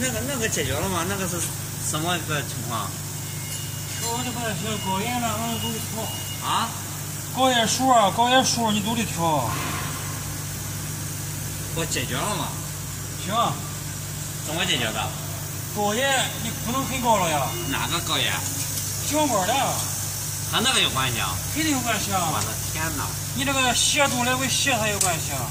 那个那个解决了吗？那个是什么个情况？我这个是高压了，俺都得调。啊？高压数啊，高压数你都得调。我解决了吗？行。怎么解决的？高压你不能很高了呀。哪个高压？相关的。和那个有关系啊？肯定有关系啊！我的天哪！你这个血度来跟血还有关系啊？